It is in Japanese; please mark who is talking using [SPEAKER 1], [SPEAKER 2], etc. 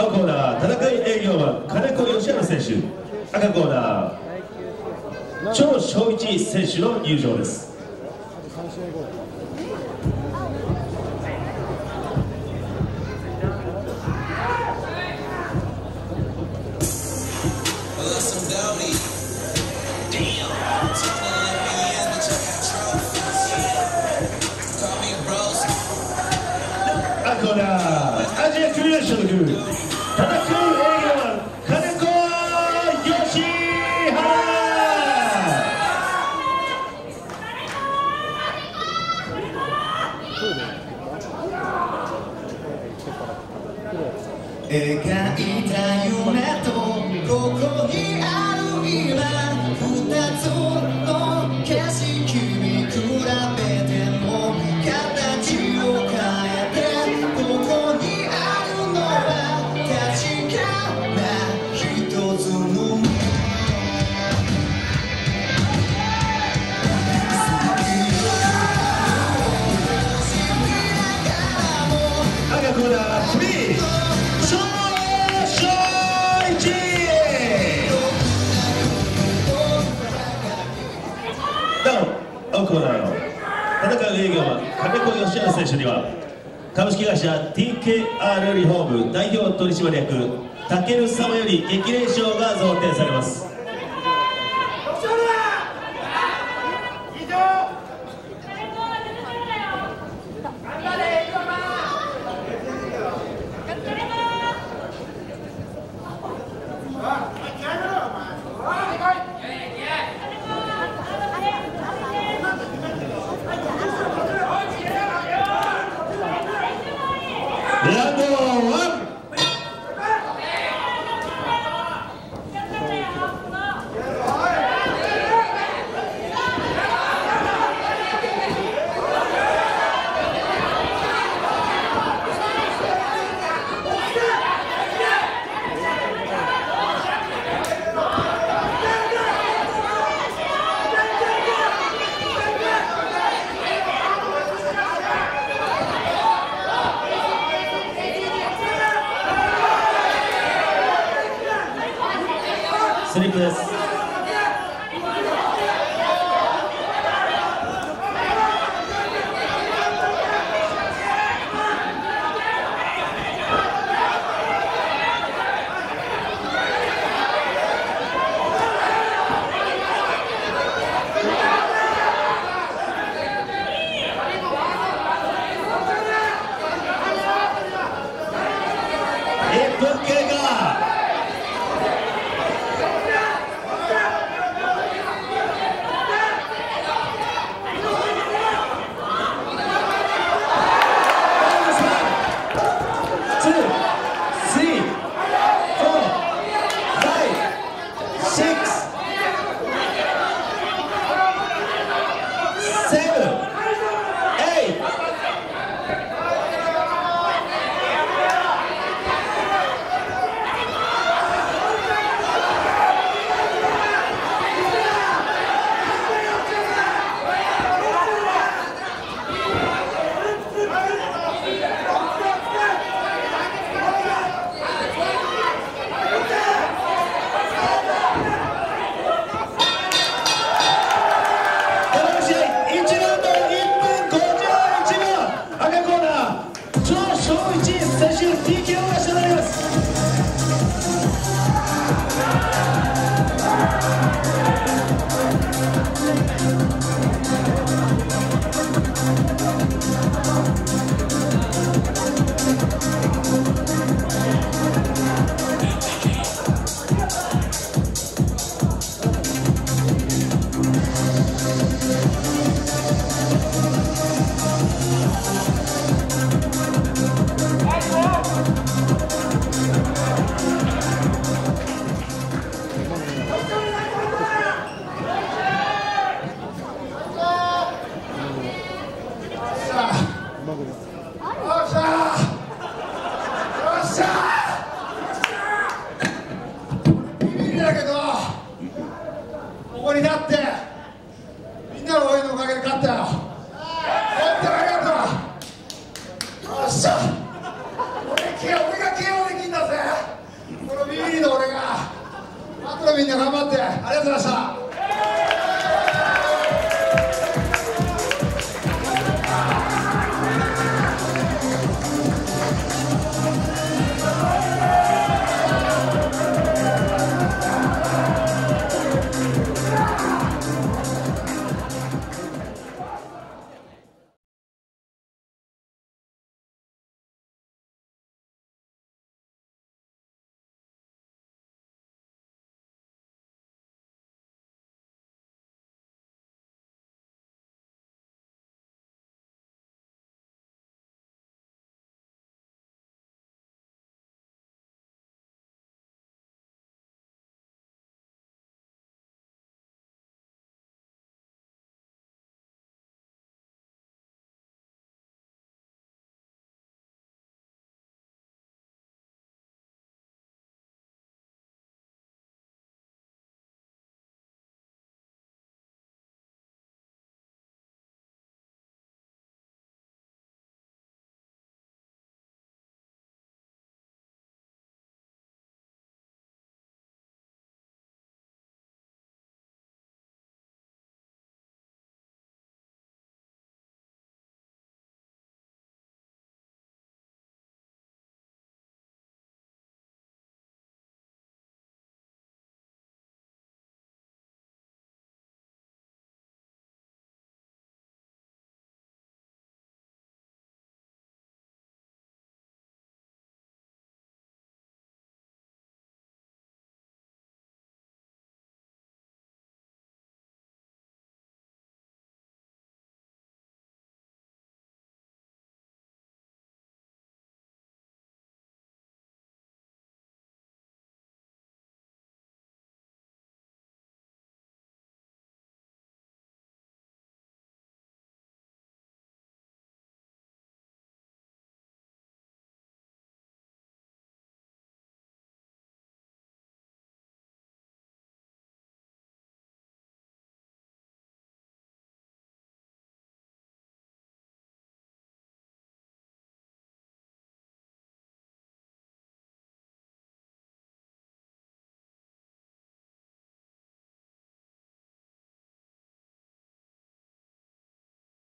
[SPEAKER 1] 青コーナー戦い営業は金子義原選手。赤コーナー張翔一選手の入場です。アジアクリア所属ャー選手には株式会社 TKR リフォーム代表取締役武尊様より激励賞が贈呈されます。
[SPEAKER 2] Sleepless.
[SPEAKER 1] みんな頑張ってありがとうございました。